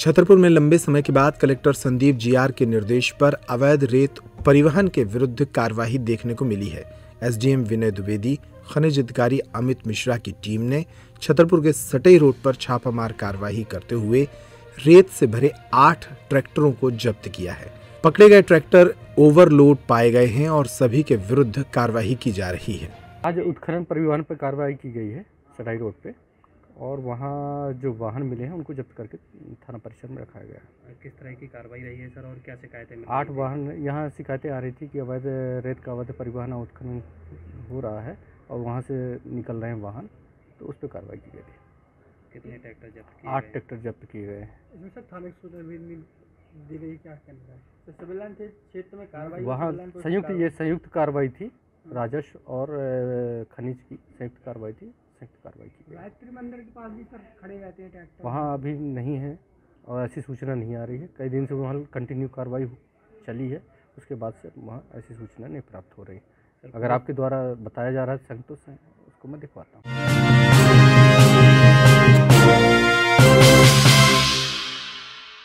छतरपुर में लंबे समय के बाद कलेक्टर संदीप जीआर के निर्देश पर अवैध रेत परिवहन के विरुद्ध कार्यवाही देखने को मिली है। एसडीएम विनय द्विवेदी, खनिज अधिकारी अमित मिश्रा की टीम ने छतरपुर के सटई रोड पर छापामार कार्यवाही करते हुए रेत से भरे आठ ट्रैक्टरों को जब्त किया है। पकड़े गए ट्रैक्टर ओवरलोड पाए गए हैं और सभी के विरुद्ध कार्यवाही की जा रही है। आज उत्खनन परिवहन पर कार्रवाई की गई है सटाई रोड पे। और वहाँ जो वाहन मिले हैं उनको जब्त करके थाना परिसर में रखा गया। किस तरह की कार्रवाई रही है सर? और क्या शिकायतें मिली आठ वाहन यहाँ शिकायतें आ रही थी कि अवैध रेत का अवैध परिवहन और उत्खनन हो रहा है और वहाँ से निकल रहे हैं वाहन तो उस पर कार्रवाई की गई थी। कितने ट्रैक्टर जब्त किए आठ ट्रैक्टर जब्त किए गए इसमें सर थाने की सूचना भी मिल दी गई क्या कहना है? तो क्षेत्र में कार्रवाई वहाँ संयुक्त ये संयुक्त कार्रवाई थी राजस्व और खनिज की संयुक्त कार्रवाई थी। संयुक्त कार्रवाई की गायत्री मंदिर के पास भी सर खड़े रहते हैं ट्रैक्टर। वहाँ अभी नहीं है और ऐसी सूचना नहीं आ रही है। कई दिन से वहाँ कंटिन्यू कार्रवाई चली है। उसके बाद से वहाँ ऐसी सूचना नहीं प्राप्त हो रही। अगर आपके द्वारा बताया जा रहा है संतोष है उसको मैं दिखवाता हूँ।